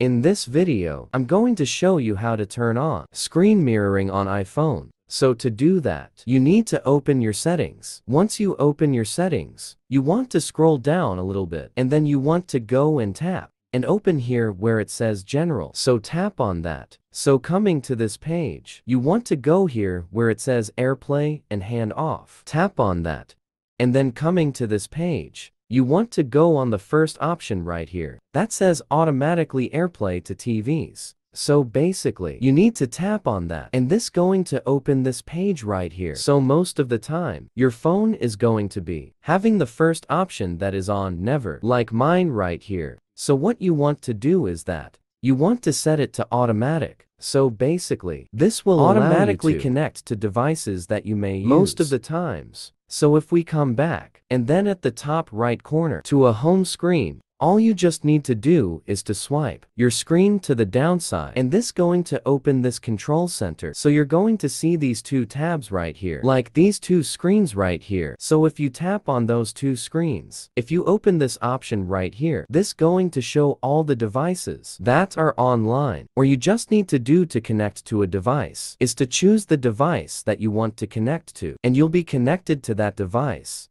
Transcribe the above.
In this video, I'm going to show you how to turn on screen mirroring on iPhone. So to do that, you need to open your settings. Once you open your settings, you want to scroll down a little bit and then you want to go and tap and open here where it says general. So tap on that. So coming to this page, you want to go here where it says AirPlay and Handoff. Tap on that. And then coming to this page, you want to go on the first option right here. That says automatically AirPlay to TVs. So basically, you need to tap on that and this going to open this page right here. So most of the time, your phone is going to be having the first option that is on never, like mine right here. So what you want to do is that you want to set it to automatic. So basically, this will automatically connect to devices that you may use most of the times. So if we come back, and then at the top right corner to a home screen, all you just need to do is to swipe your screen to the downside and this going to open this control center. So you're going to see these two tabs right here, like these two screens right here. So if you tap on those two screens, if you open this option right here, this going to show all the devices that are online. Or you just need to do to connect to a device is to choose the device that you want to connect to and you'll be connected to that device.